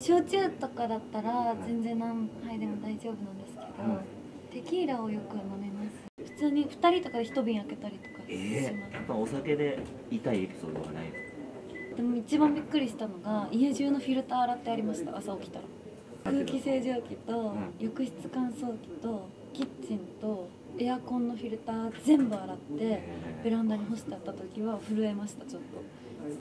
焼酎とかだったら全然何杯でも大丈夫なんですけど、テキーラをよく飲みます。普通に2人とかで1瓶開けたりとかします、えっぱお酒で痛いエピソードはないでも一番びっくりしたのが家中のフィルター洗ってありました。朝起きたら。空気清浄機と浴室乾燥機とキッチンとエアコンのフィルター全部洗ってベランダに干してあった時は震えましたちょっと。